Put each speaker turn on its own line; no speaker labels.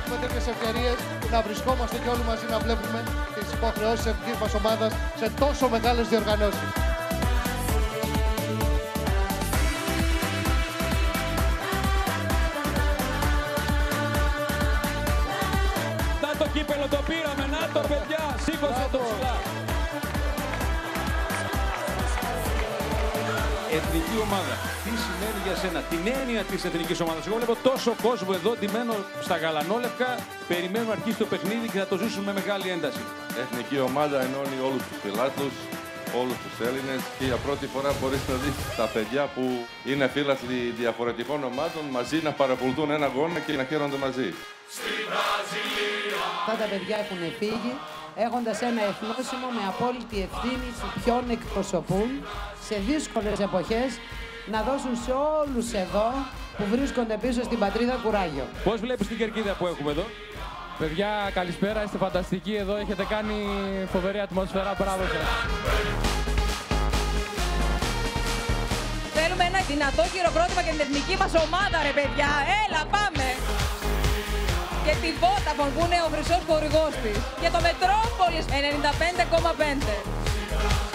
τέτοιες ευκαιρίες να βρισκόμαστε και όλοι μαζί να βλέπουμε τις υποχρεώσεις της εθνικής μας ομάδας σε τόσο μεγάλες διοργανώσεις.
Να το κύπελο το πήραμε, να το παιδιά, σήκωσε το ψηλά. Εθνική ομάδα. Τι σημαίνει για σένα, την έννοια της εθνικής ομάδας. Εγώ βλέπω τόσο κόσμο εδώ ντυμένο στα γαλανόλευκα. Περιμένουμε να αρχίσει το παιχνίδι και θα το ζήσουμε με μεγάλη ένταση.
Εθνική ομάδα ενώνει όλους τους πιλάτους, όλους τους Έλληνες και για πρώτη φορά μπορείς να δεις τα παιδιά που είναι φίλαθλοι διαφορετικών ομάδων μαζί να παρακολουθούν ένα αγώνα και να χαίρονται μαζί.
Αυτά τα παιδιά έχουν φύγει έχοντας ένα εθνόσημο με απόλυτη ευθύνη του ποιον εκπροσωπούν σε δύσκολες εποχές να δώσουν σε όλους εδώ που βρίσκονται πίσω στην πατρίδα κουράγιο.
Πώς βλέπεις την κερκίδα που έχουμε εδώ;
Παιδιά, καλησπέρα, είστε φανταστικοί εδώ, έχετε κάνει φοβερή ατμόσφαιρα, μπράβο σας.
Θέλουμε ένα δυνατό χειροκρότημα για την εθνική μας ομάδα, ρε παιδιά. Έλα, πάμε. Και τη Vodafone που είναι ο χρυσός χορηγός της. Και το Μετρόπολης 95,5.